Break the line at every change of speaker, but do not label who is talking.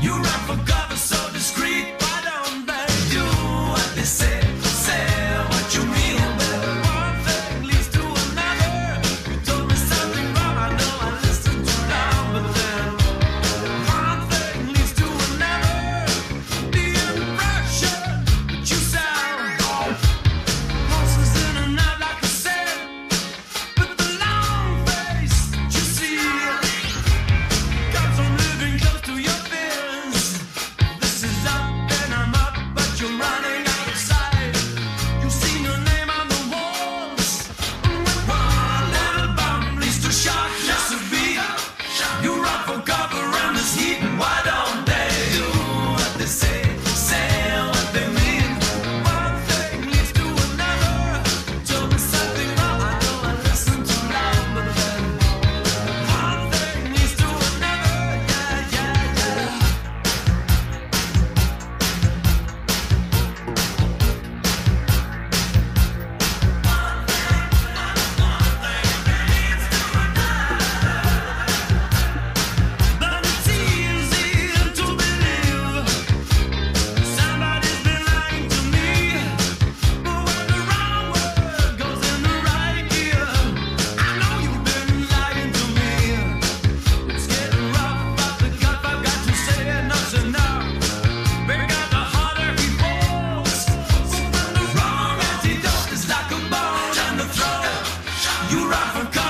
You rock I've